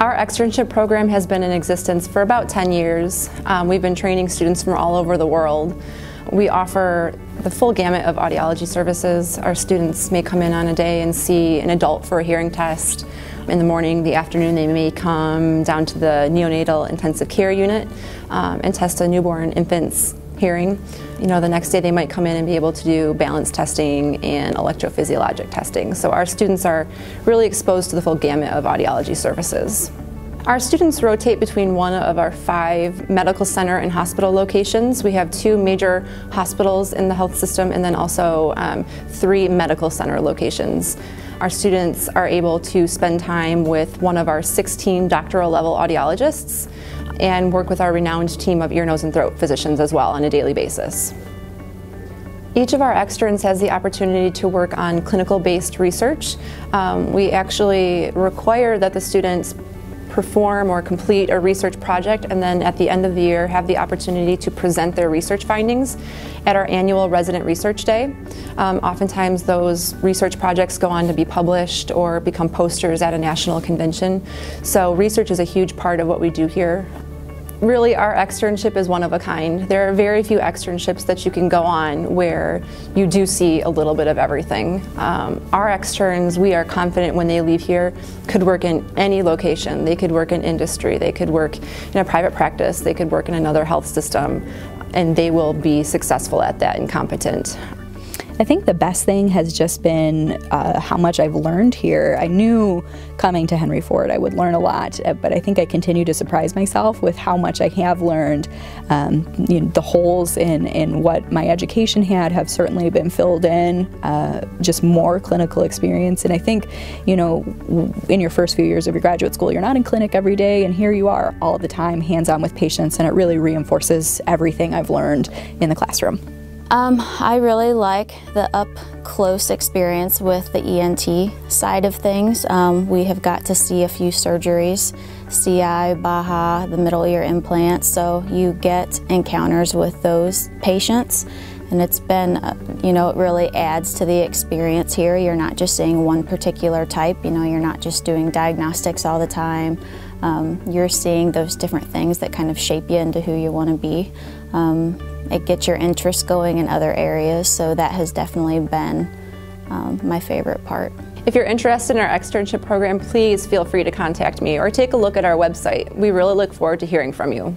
Our externship program has been in existence for about 10 years. Um, we've been training students from all over the world. We offer the full gamut of audiology services. Our students may come in on a day and see an adult for a hearing test. In the morning, the afternoon, they may come down to the neonatal intensive care unit um, and test a newborn infant's hearing. You know, the next day they might come in and be able to do balance testing and electrophysiologic testing. So our students are really exposed to the full gamut of audiology services. Our students rotate between one of our five medical center and hospital locations. We have two major hospitals in the health system and then also um, three medical center locations. Our students are able to spend time with one of our 16 doctoral level audiologists and work with our renowned team of ear, nose, and throat physicians as well on a daily basis. Each of our externs has the opportunity to work on clinical-based research. Um, we actually require that the students perform or complete a research project and then at the end of the year have the opportunity to present their research findings at our annual resident research day. Um, oftentimes those research projects go on to be published or become posters at a national convention. So research is a huge part of what we do here Really, our externship is one of a kind. There are very few externships that you can go on where you do see a little bit of everything. Um, our externs, we are confident when they leave here, could work in any location. They could work in industry, they could work in a private practice, they could work in another health system, and they will be successful at that and competent. I think the best thing has just been uh, how much I've learned here. I knew coming to Henry Ford I would learn a lot, uh, but I think I continue to surprise myself with how much I have learned. Um, you know, the holes in, in what my education had have certainly been filled in, uh, just more clinical experience. And I think, you know, in your first few years of your graduate school, you're not in clinic every day, and here you are all the time, hands on with patients, and it really reinforces everything I've learned in the classroom. Um, I really like the up close experience with the ENT side of things. Um, we have got to see a few surgeries, CI, Baha, the middle ear implants, so you get encounters with those patients. And it's been, uh, you know, it really adds to the experience here. You're not just seeing one particular type, you know, you're not just doing diagnostics all the time. Um, you're seeing those different things that kind of shape you into who you want to be. Um, it gets your interest going in other areas, so that has definitely been um, my favorite part. If you're interested in our externship program, please feel free to contact me or take a look at our website. We really look forward to hearing from you.